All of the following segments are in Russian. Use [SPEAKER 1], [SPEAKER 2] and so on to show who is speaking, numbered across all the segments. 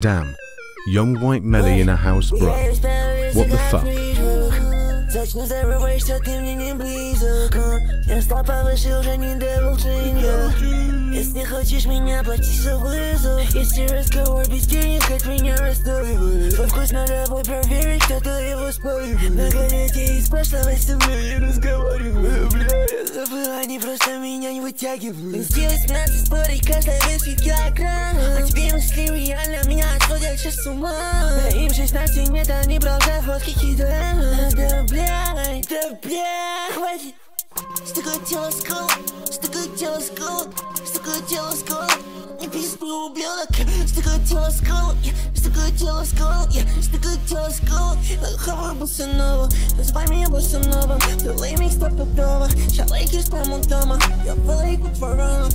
[SPEAKER 1] Damn, young white Melly in a house, bro. What the fuck?
[SPEAKER 2] Точно забывай, что ты мне не близок Я стал повыше, уже не должен Если хочешь меня, плати за вызов Если разговор без денег, как меня расстраивает Твой вкус надо будет проверить, кто-то его споет Многолетие из прошлого со они просто меня не вытягивают. Сделать 17 спорить, каждая вес ведь килограмм А тебе мысли реально меня отводят сейчас с ума. Да им 16 нет, они продолжают фотки кидать. Да бля, да бля, хватит. Столько тело скал, столько тело скал, столько тело скал Пизду, ублюдок Столько тело скал, столько тело скал Столько тело скал Хавар босанова, называй меня босанова Ты леймик стоп готова, шалейки с мамом дома Я велику тваран,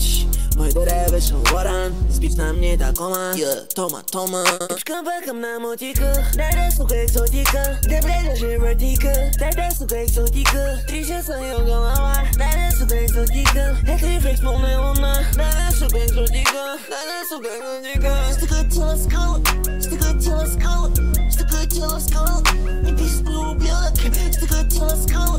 [SPEAKER 2] мой деревья ворон Спишь на мне такома, я тома тома Пешком бэком на мотиках, дай сука экзотика Да блядь, даже вертика, дай сука экзотика Трясется ее голова, дай сука экзотика Это рефлекс полная луна, Она сюда надвигалась Ты хотела скала, ты хотела скала Ты хотела скала Не пизду, блядь Ты хотела скала